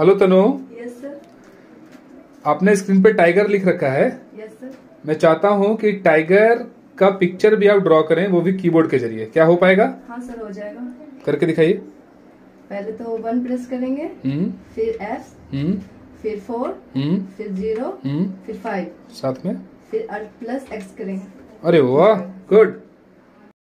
Hello Tanu yes sir आपने screen पे tiger लिख रखा है। यस सर मैं चाहता हूँ कि टाइगर का पिक्चर भी आप ड्रॉ करें वो भी कीबोर्ड के ज़रिए। क्या हो पाएगा? हाँ सर हो जाएगा। करके दिखाइए। पहले तो वन प्रेस करेंगे। हम्म। फिर एस हम्म। फिर फोर हम्म। फिर ज़ीरो हम्म। फिर फाइव साथ में। फिर प्लस एक्स करेंगे। अरे वाह गुड